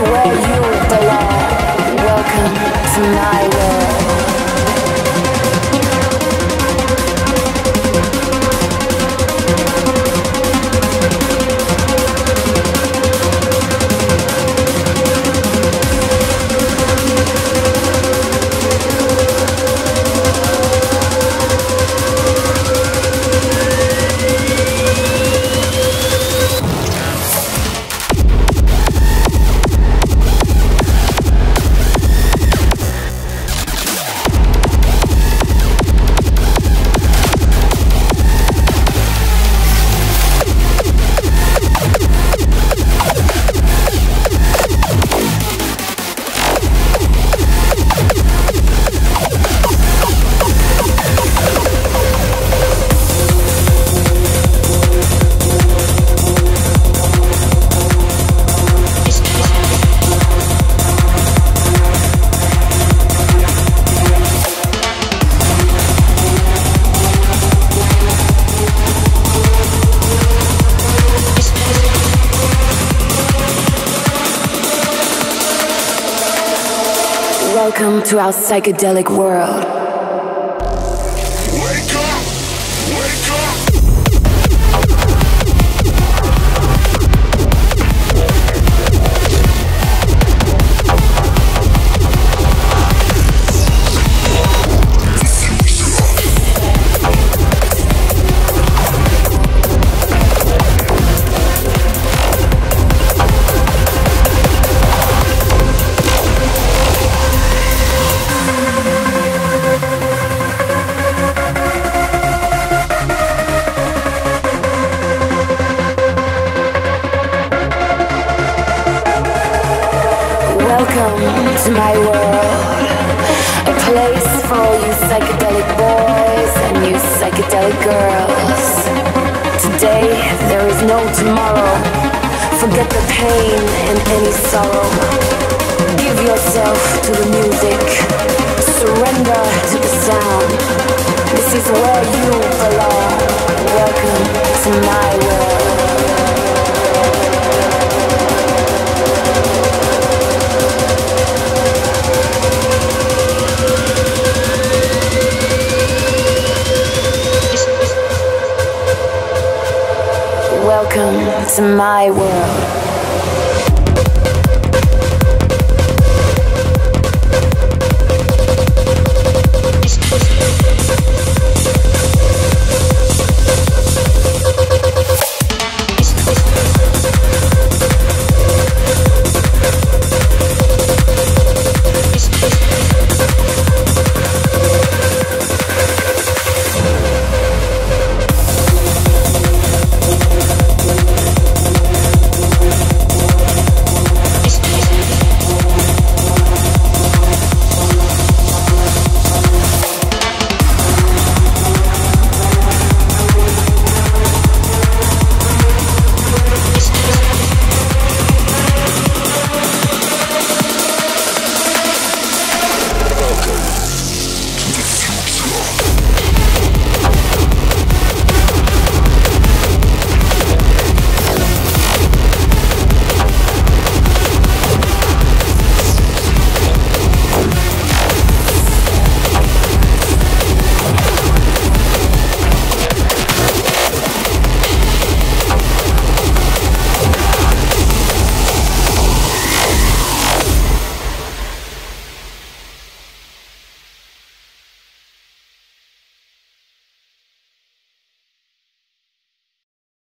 where you belong. Welcome to my world. Welcome to our psychedelic world. Welcome to my world. A place for all you psychedelic boys and you psychedelic girls. Today there is no tomorrow. Forget the pain and any sorrow. Give yourself to the music. Surrender to the sound. This is where you belong. Welcome to my To my world.